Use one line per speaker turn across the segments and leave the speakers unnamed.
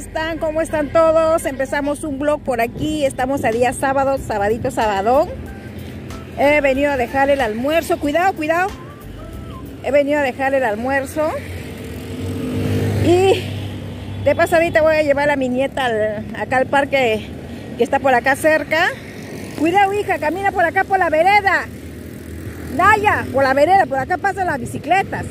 están? ¿Cómo están todos? Empezamos un blog por aquí. Estamos a día sábado, sabadito, sabadón. He venido a dejar el almuerzo. Cuidado, cuidado. He venido a dejar el almuerzo. Y de pasadita voy a llevar a mi nieta acá al parque que está por acá cerca. Cuidado, hija, camina por acá por la vereda. Naya, por la vereda, por acá pasan las bicicletas.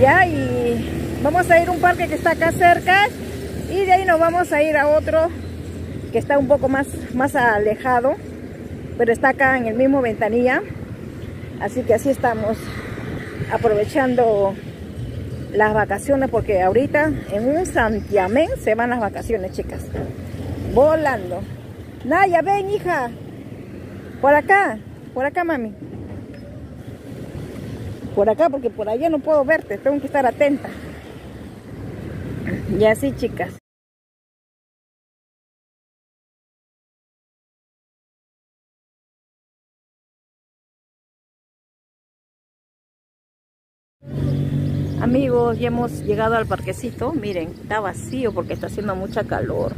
Ya, y vamos a ir a un parque que está acá cerca y de ahí nos vamos a ir a otro que está un poco más, más alejado, pero está acá en el mismo ventanilla. Así que así estamos aprovechando las vacaciones porque ahorita en un santiamén se van las vacaciones, chicas. Volando. Naya, ven, hija. Por acá, por acá, mami por acá porque por allá no puedo verte, tengo que estar atenta. Y así, chicas. Amigos, ya hemos llegado al parquecito. Miren, está vacío porque está haciendo mucha calor.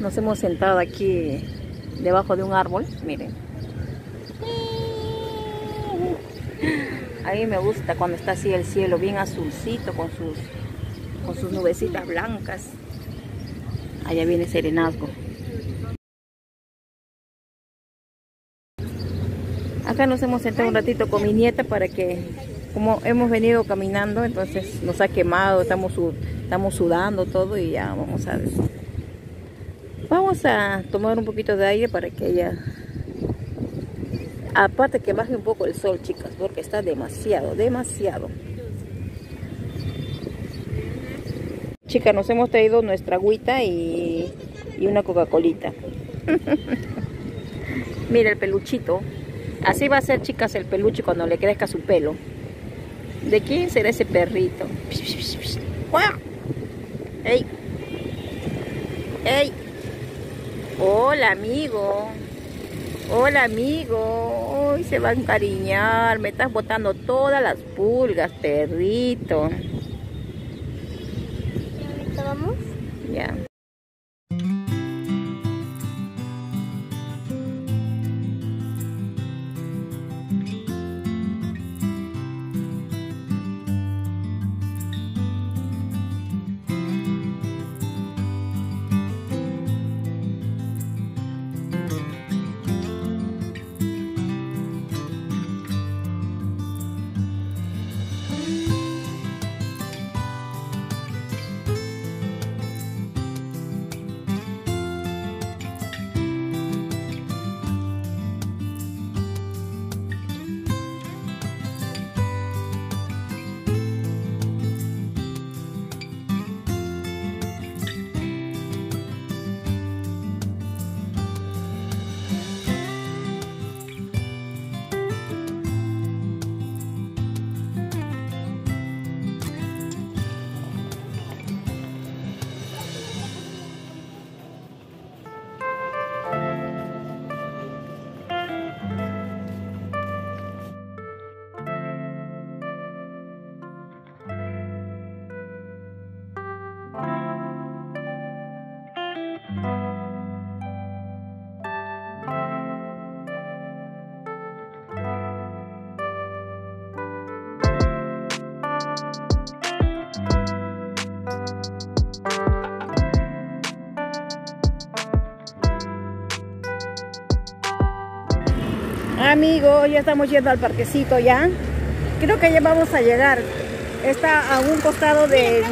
Nos hemos sentado aquí debajo de un árbol. Miren. A mí me gusta cuando está así el cielo bien azulcito con sus, con sus nubecitas blancas. Allá viene Serenazgo. Acá nos hemos sentado un ratito con mi nieta para que, como hemos venido caminando, entonces nos ha quemado, estamos, estamos sudando todo y ya vamos a... Vamos a tomar un poquito de aire para que ella Aparte que baje un poco el sol, chicas, porque está demasiado, demasiado. Chicas, nos hemos traído nuestra agüita y, una Coca-Colita. Mira el peluchito. Así va a ser, chicas, el peluche cuando le crezca su pelo. ¿De quién será ese perrito? ¡Ey! ¡Ey! Hola, amigo. Hola amigo, hoy se va a encariñar, me estás botando todas las pulgas, perrito.
¿Ya vamos?
Ya. Amigos, ya estamos yendo al parquecito ya. Creo que ya vamos a llegar. Está a un costado de...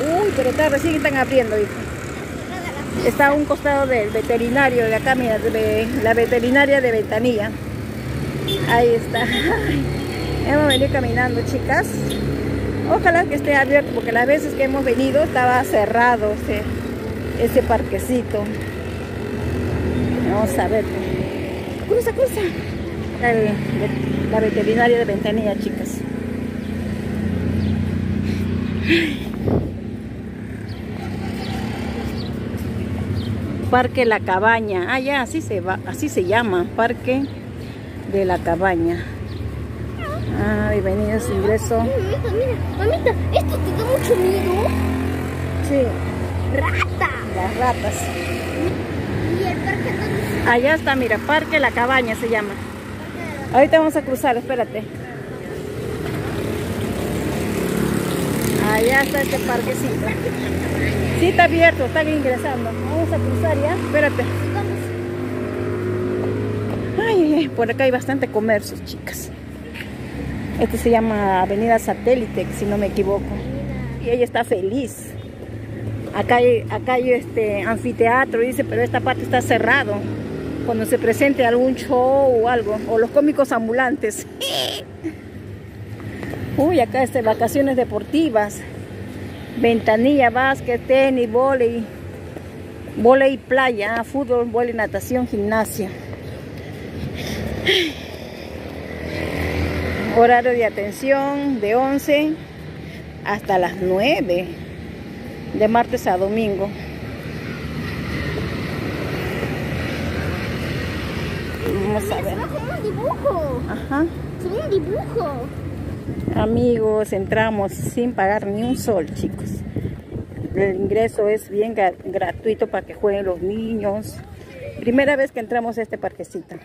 Uy, pero está, recién están abriendo, Está a un costado del veterinario de acá, mira, de la veterinaria de Ventanilla. Ahí está. hemos venido caminando, chicas. Ojalá que esté abierto, porque las veces que hemos venido estaba cerrado ese, ese parquecito. Vamos a ver cruza, cruza. la veterinaria de Ventanilla, chicas. Parque La Cabaña. Ah, ya, así se va, así se llama, Parque de la Cabaña. Ah, bienvenidos, ingreso.
Mamita, mira, mamita, esto te da mucho miedo.
Sí,
Rata.
las ratas.
Y el parque donde
Allá está, mira, Parque La Cabaña se llama. Ahorita vamos a cruzar, espérate. Allá está este parquecito. Sí, está abierto, están ingresando. Vamos a cruzar ya, espérate. Ay, por acá hay bastante comercio, chicas. Este se llama Avenida Satélite, si no me equivoco. Y ella está feliz. Acá hay, acá hay este anfiteatro, dice, pero esta parte está cerrado. Cuando se presente algún show o algo, o los cómicos ambulantes. Uy, acá este, vacaciones deportivas. Ventanilla, básquet, tenis, volei, volei playa, fútbol, volei, natación, gimnasia. Horario de atención de 11 hasta las 9, de martes a domingo. Vamos a ver.
un dibujo.
Ajá.
Como un dibujo.
Amigos, entramos sin pagar ni un sol, chicos. El ingreso es bien gra- gratuito para que jueguen los niños. Primera vez que entramos a este parquecito.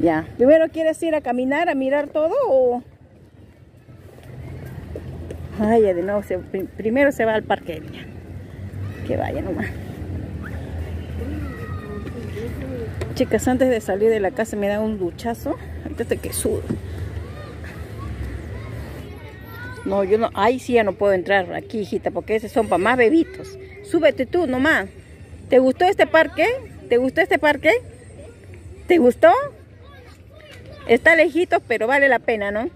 Ya. ¿Primero quieres ir a caminar, a mirar todo o...? Ay, ya de nuevo, primero se va al parque. ya. Que vaya nomás. Chicas, antes de salir de la casa me dan un duchazo. Antes de que sudo. No, yo no, ahí sí ya no puedo entrar aquí, hijita, porque esos son para más bebitos. Súbete tú nomás. ¿Te gustó este parque? ¿Te gustó este parque? ¿Te gustó? Está lejito, pero vale la pena, ¿no?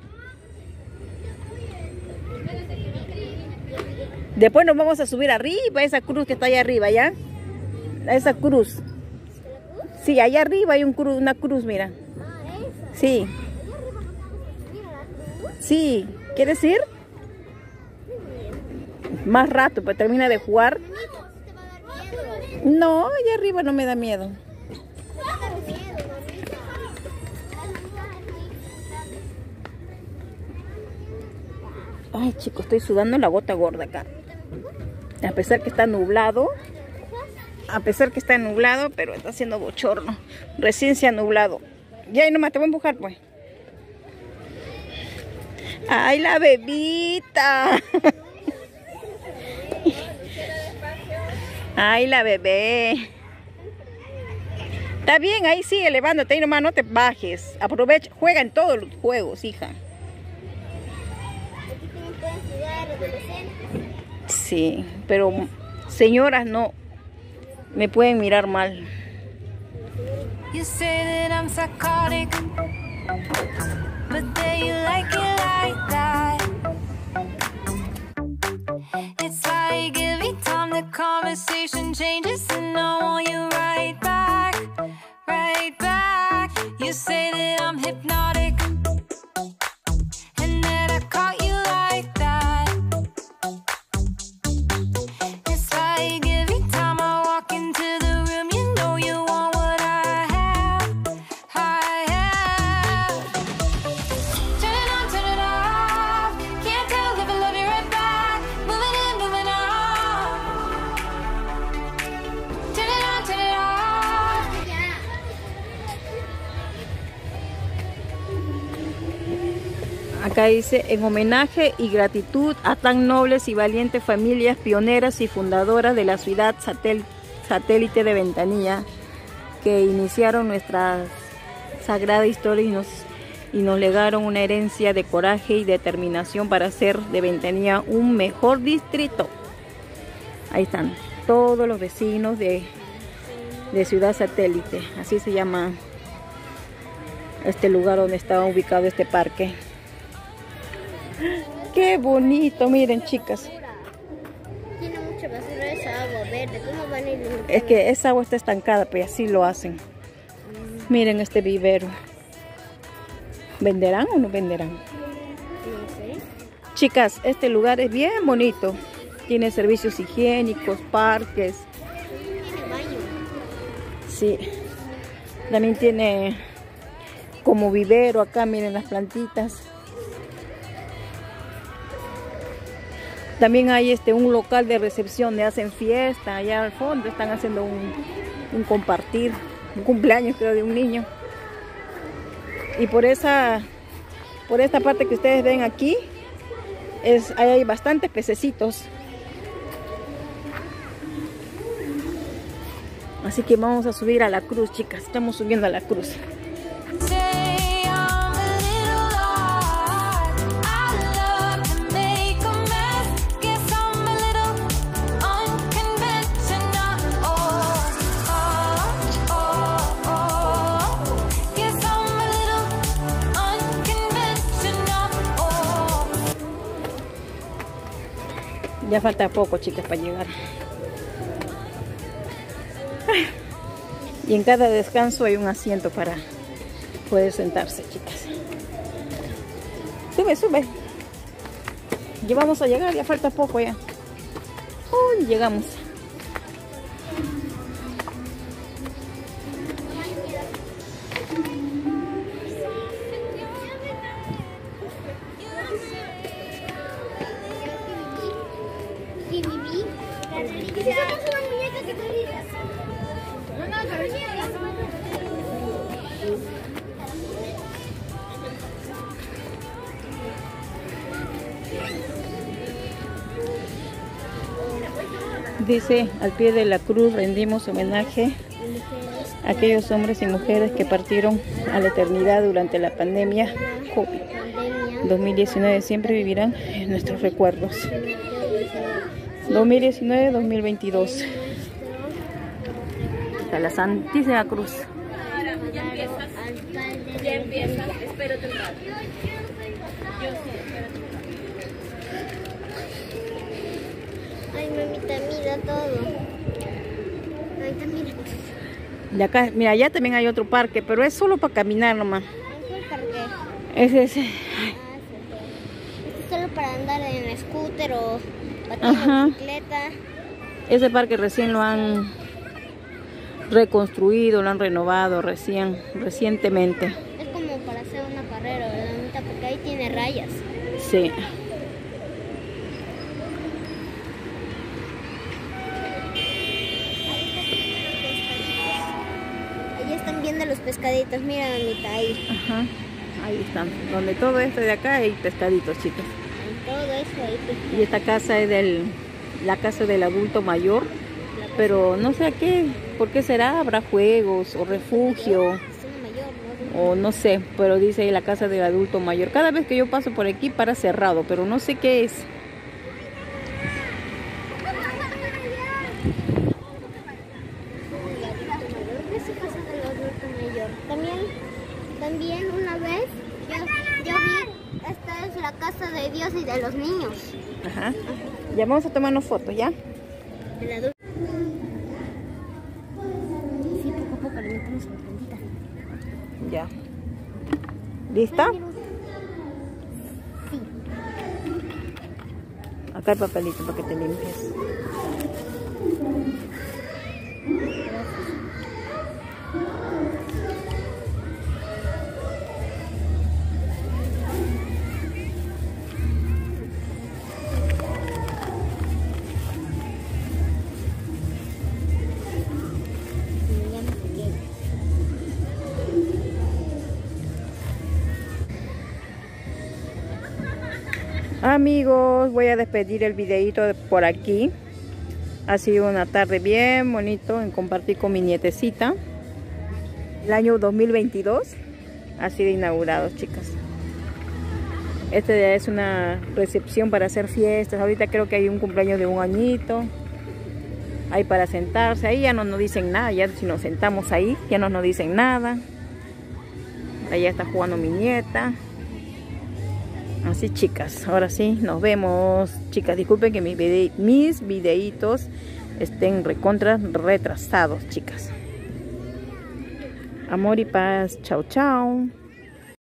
Después nos vamos a subir arriba, esa cruz que está allá arriba, ¿ya? Esa cruz. Sí, allá arriba hay un cruz, una cruz, mira. Sí, sí. ¿Quieres ir? Más rato, pues termina de jugar. No, allá arriba no me da miedo. Ay, chicos, estoy sudando la gota gorda acá. A pesar que está nublado. A pesar que está nublado, pero está haciendo bochorno. Recién se ha nublado. Ya, y nomás te voy a empujar, pues. ¡Ay, la bebita! ¡Ay, la bebé! Está bien, ahí sigue elevándote, ahí nomás no te bajes. Aprovecha, juega en todos los juegos, hija.
Aquí también pueden jugar adolescentes.
Sí, pero señoras no me pueden mirar mal.
It's like every time the conversation changes,
Dice, en homenaje y gratitud a tan nobles y valientes familias pioneras y fundadoras de la ciudad satélite de Ventanilla, que iniciaron nuestra sagrada historia y nos, y nos legaron una herencia de coraje y determinación para hacer de Ventanilla un mejor distrito. Ahí están todos los vecinos de, de Ciudad Satélite, así se llama este lugar donde está ubicado este parque. Qué bonito, miren chicas.
Tiene mucha basura esa agua verde. ¿Cómo van a ir?
Es que esa agua está estancada, pues así lo hacen. Miren este vivero. ¿Venderán o no venderán?
No sé.
Chicas, este lugar es bien bonito. Tiene servicios higiénicos, parques.
Tiene baño.
Sí. También tiene como vivero acá, miren las plantitas. También hay este un local de recepción donde hacen fiesta, allá al fondo están haciendo un, compartir, un cumpleaños creo de un niño. Y por esa por esta parte que ustedes ven aquí es hay bastantes pececitos. Así que vamos a subir a la cruz, chicas. Estamos subiendo a la cruz. Ya falta poco, chicas, para llegar. Y en cada descanso hay un asiento para poder sentarse, chicas. Sube, sube. Ya vamos a llegar, ya falta poco ya. Uy, llegamos. Dice, al pie de la cruz rendimos homenaje a aquellos hombres y mujeres que partieron a la eternidad durante la pandemia COVID.
Pandemia.
2019 siempre vivirán en nuestros recuerdos. 2019-2022. Hasta la Santísima Cruz.
Ya empieza. Ay, mamita, mira todo. Ay, mira.
Y acá, mira, allá también hay otro parque, pero es solo para caminar nomás.
¿Cuál parque?
Ese es.
Ah. Este es solo para andar en scooter o bicicleta.
Ese parque recién lo han reconstruido, lo han renovado recién, recientemente.
Es como para hacer una carrera, ¿verdad, mamita? Porque ahí tiene rayas.
Sí.
Ahí están viendo los pescaditos. Mira, mamita, ahí.
Ajá. Ahí están. Donde todo esto de acá hay pescaditos, chicos.
En todo eso ahí. pues,
Y esta casa es del, la casa del adulto mayor. Pero no sé a qué, por qué será, habrá juegos o refugio. O no sé, pero dice ahí la casa del adulto mayor. Cada vez que yo paso por aquí para cerrado, pero no sé qué es.
El adulto mayor. ¿Qué se pasa del adulto mayor? También, también una vez yo, yo vi, esta es la casa de Dios y de los niños.
Ajá. Ya vamos a tomarnos fotos, ¿ya?
Sí, poco a poco le metemos la.
Ya. ¿Lista?
Sí.
Acá el papelito para que te limpies. Amigos, voy a despedir el videito de por aquí. Ha sido una tarde bien bonito en compartir con mi nietecita. El año 2022 ha sido inaugurado, chicas. Este ya es una recepción para hacer fiestas. Ahorita creo que hay un cumpleaños de un añito. Hay para sentarse. Ahí ya no nos dicen nada. Ya si nos sentamos ahí, ya no nos dicen nada. Allá está jugando mi nieta. Así chicas, ahora sí, nos vemos. Chicas, disculpen que mis, vide mis videitos estén recontra retrasados, chicas. Amor y paz. Chao, chao.